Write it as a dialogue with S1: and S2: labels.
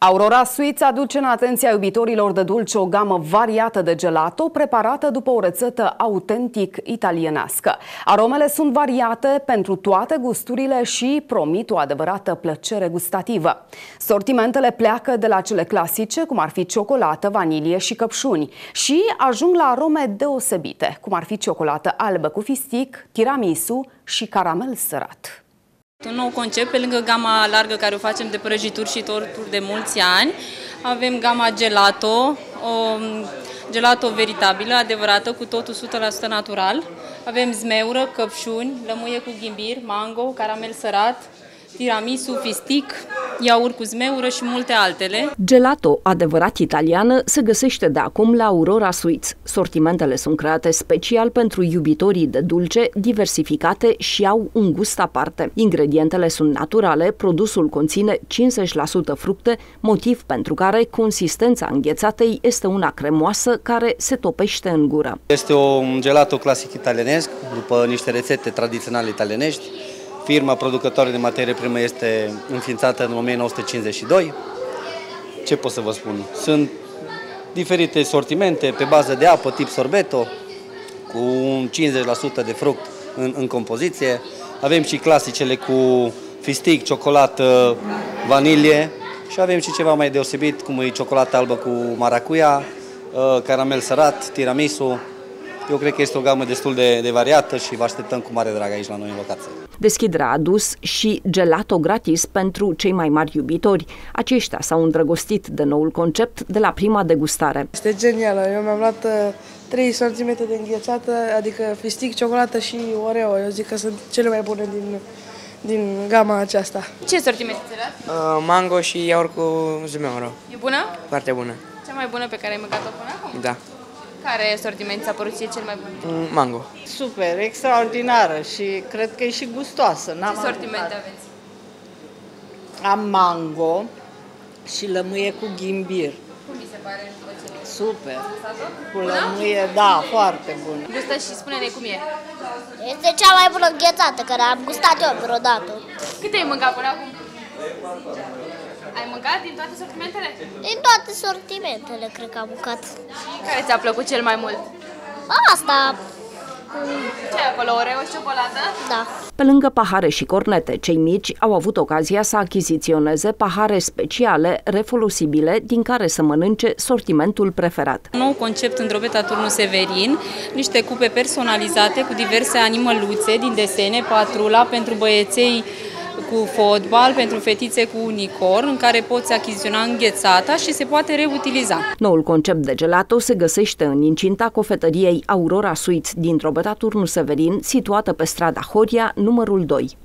S1: Aurora Sweets aduce în atenția iubitorilor de dulce o gamă variată de gelato, preparată după o rețetă autentic italienească. Aromele sunt variate pentru toate gusturile și promit o adevărată plăcere gustativă. Sortimentele pleacă de la cele clasice, cum ar fi ciocolată, vanilie și căpșuni, și ajung la arome deosebite, cum ar fi ciocolată albă cu fistic, tiramisu și caramel sărat.
S2: Un nou concept, pe lângă gama largă care o facem de prăjituri și torturi de mulți ani, avem gama gelato, o gelato veritabilă, adevărată, cu totul 100% natural. Avem zmeură, căpșuni, lămâie cu ghimbir, mango, caramel sărat, tiramisu, fistic, iaurt cu zmeură și multe altele.
S3: Gelato, adevărat italiană, se găsește de acum la Aurora Sweets. Sortimentele sunt create special pentru iubitorii de dulce, diversificate și au un gust aparte. Ingredientele sunt naturale, produsul conține 50% fructe, motiv pentru care consistența înghețatei este una cremoasă care se topește în gură.
S4: Este un gelato clasic italienesc, după niște rețete tradiționale italienești, Firma producătoare de materie primă este înființată în 1952. Ce pot să vă spun? Sunt diferite sortimente pe bază de apă, tip sorbeto, cu un 50% de fruct în, în compoziție. Avem și clasicele cu fistic, ciocolată, vanilie și avem și ceva mai deosebit, cum e ciocolată albă cu maracuia, uh, caramel sărat, tiramisu, eu cred că este o gamă destul de, de variată și vă așteptăm cu mare drag aici la noi în locație.
S3: Deschiderea a adus și gelato gratis pentru cei mai mari iubitori. Aceștia s-au îndrăgostit de noul concept de la prima degustare.
S5: Este genială. Eu mi-am luat 3 uh, cm de înghețată, adică fistic, ciocolată și oreo. Eu zic că sunt cele mai bune din, din gama aceasta.
S2: Ce sortiment ți
S6: uh, Mango și iaurt cu zmeură.
S2: E bună?
S6: Foarte bună.
S2: Cea mai bună pe care ai mâncat-o până acum?
S6: Da.
S2: Care sortiment ți-a părut cel mai bun?
S6: Mm, mango.
S7: Super, extraordinară și cred că e și gustoasă.
S2: Ce sortiment aveți?
S7: Am mango și lămâie cu ghimbir.
S2: Cum mi se pare?
S7: Super. Cu lămâie, da, foarte bună.
S2: Gustă și spune-ne cum e.
S8: Este cea mai bună ghețată care am gustat eu vreodată.
S2: Câte ai mâncat până acum? Ai mâncat din toate sortimentele?
S8: Din toate sortimentele, cred că am mâncat.
S2: Care ți-a plăcut cel mai mult?
S8: Asta.
S2: Ce acolo, Oreo și ciocolată?
S8: Da.
S3: Pe lângă pahare și cornete, cei mici au avut ocazia să achiziționeze pahare speciale, refolosibile, din care să mănânce sortimentul preferat.
S2: Un nou concept în drobeta Turnul Severin, niște cupe personalizate cu diverse animăluțe din desene, patrula pentru băieței cu fotbal pentru fetițe cu unicorn, în care poți achiziționa înghețata și se poate reutiliza.
S3: Noul concept de gelato se găsește în incinta cofetăriei Aurora Suiți din Drobeta Turnu Severin, situată pe strada Horia, numărul 2.